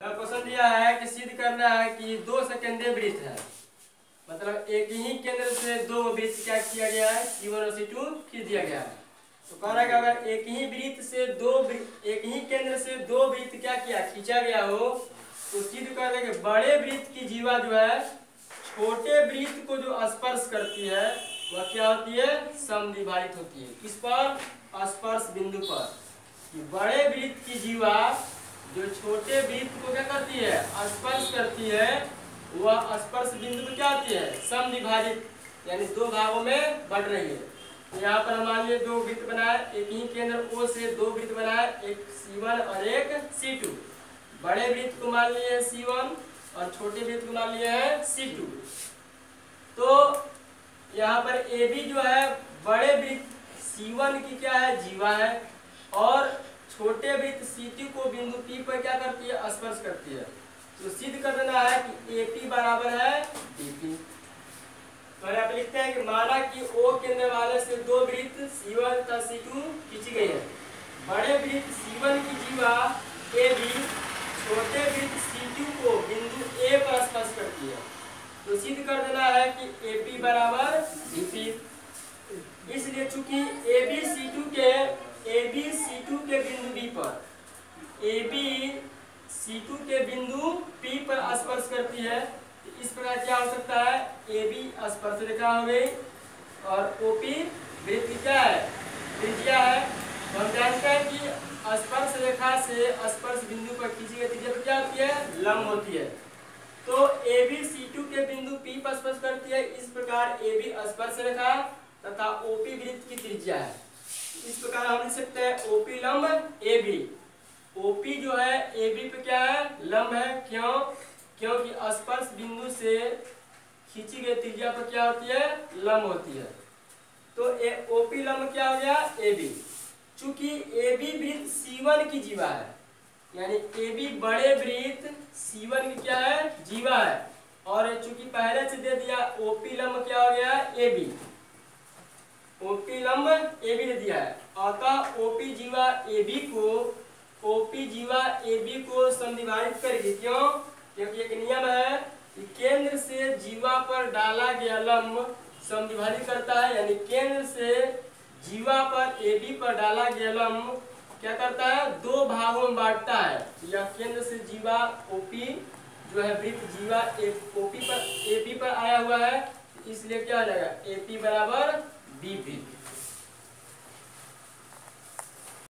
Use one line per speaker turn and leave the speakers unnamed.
Question दिया है कि सिद्ध करना है कि दो सेकेंडे वृत्त है। मतलब एक ही केंद्र से दो वृत्त क्या किया गया है? सी वन और सी टू खींच दिया गया है। तो कह रहा है अगर एक ही वृत्त से दो एक ही केंद्र से दो वृत्त क्या किया, खींचा गया हो तो सिद्ध कर दे कि बड़े वृत्त की जीवा जो है, छोटे वृत्त को जो स्पर्श करती है, वह क्या होती है? समविभाजित होती है। किस पर? स्पर्श बिंदु पर। कि बड़े वृत्त की जीवा जो छोटे वृत्त को क्या करती है? स्पर्श करती है। वह स्पर्श बिंदु पे क्या होती है? समविभाजित, यानी दो भागों में बढ़ रही है। यहाँ पर हम मान लिए दो वृत्त बनाए, एक ही केंद्र ओ से दो वृत्त बनाए, एक C1 और एक C2 बड़े वृत्त को मान लिए C1 और छोटे वृत्त को मान लिए है C2 तो यहाँ पर बी जो है, बड़े वृत्त C1 की क्या है? जीवा है। और छोटे वृत्त C2 को बिंदु P पर क्या करती है? स्पर्श करती है। तो सिद्ध कर देना है कि AP बराबर है DP तो यहाँ पे लिखते हैं कि माना कि O केंद्र वाले से दो वृत्त C1 तथा C2 खींची गई है। बड़े वृत्त C1 की जीवा AB छोटे वृत्त C2 को बिंदु A पर स्पर्श करती है। तो सिद्ध कर देना है कि AP बराबर DP इसलिए चूँकि AB C2 के AB C2 के बिंदु बी पर। ए बी सी टू के बिंदु पी पर स्पर्श करती है। तो इस प्रकार क्या हो सकता है? ए बी स्पर्श रेखा हो गई और OP वृत्त की क्या है? त्रिज्या है। तो हम जानते हैं कि स्पर्श रेखा से स्पर्श बिंदु पर खींची गई त्रिज्या क्या होती है? लंब होती है। तो ए बी सी टू के बिंदु पी पर स्पर्श करती है। इस प्रकार ए बी स्पर्श रेखा तथा OP वृत्त की त्रिज्या है। इस प्रकार हम लिख सकते हैं OP लंब ए बी ओपी जो है AB पे क्या है? लंब है क्यों? क्योंकि स्पर्श बिंदु से खींची गई त्रिज्या पर क्या होती है? लंब होती है। तो ए, OP लंब क्या हो गया? AB चूँकि AB वृत्त C1 की जीवा है यानी AB बड़े वृत्त C1 की क्या है? जीवा है। और चूँकि पहले से दे दिया ओपी लंब क्या हो गया? AB OP लंब AB ने दिया है। अतः OP जीवा AB को OP जीवा AB को समविभाजित करेगी। क्यों? क्योंकि एक नियम है कि केंद्र से जीवा पर डाला गया लंब समविभाजित करता है, यानी केंद्र से जीवा पर AB पर डाला गया लंब क्या करता है? दो भागों में बांटता है। या केंद्र से जीवा ओपी जो है, वृत्त जीवा OP पर AB पर आया हुआ है, इसलिए क्या हो जाएगा? AP बराबर 一比